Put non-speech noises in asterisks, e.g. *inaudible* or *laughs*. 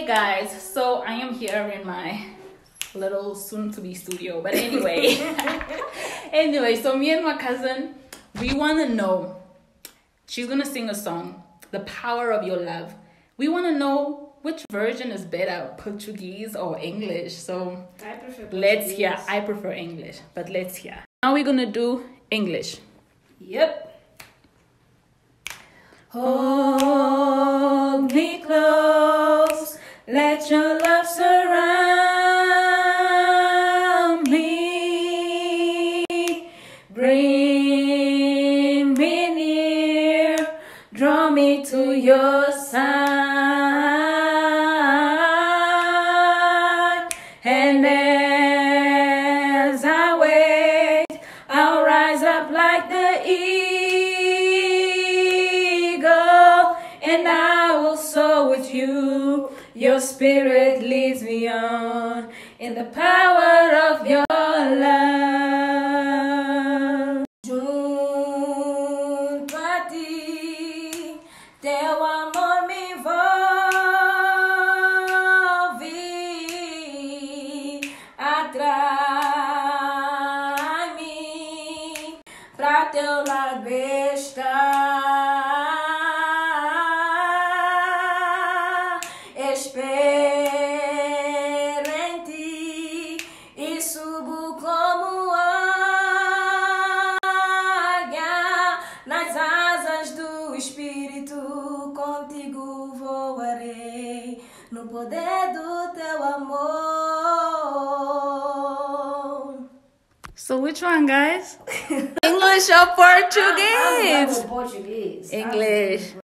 Hey guys, so I am here in my little soon to be studio. But anyway, *laughs* anyway, so me and my cousin, we want to know. She's gonna sing a song, The Power of Your Love. We want to know which version is better, Portuguese or English. So I prefer let's hear. I prefer English, but let's hear. Now we're gonna do English. Yep. Hold let your love surround me. Bring me near, draw me to your side. And as I wait, I'll rise up like the eagle, and I will soar with you. Your spirit leads me on in the power of your love. Pra teu lado Espero em ti e subo como águia nas asas do Espírito. Contigo voarei no poder do teu amor. So which one, guys? *laughs* English or Portuguese? with Portuguese. I'm English.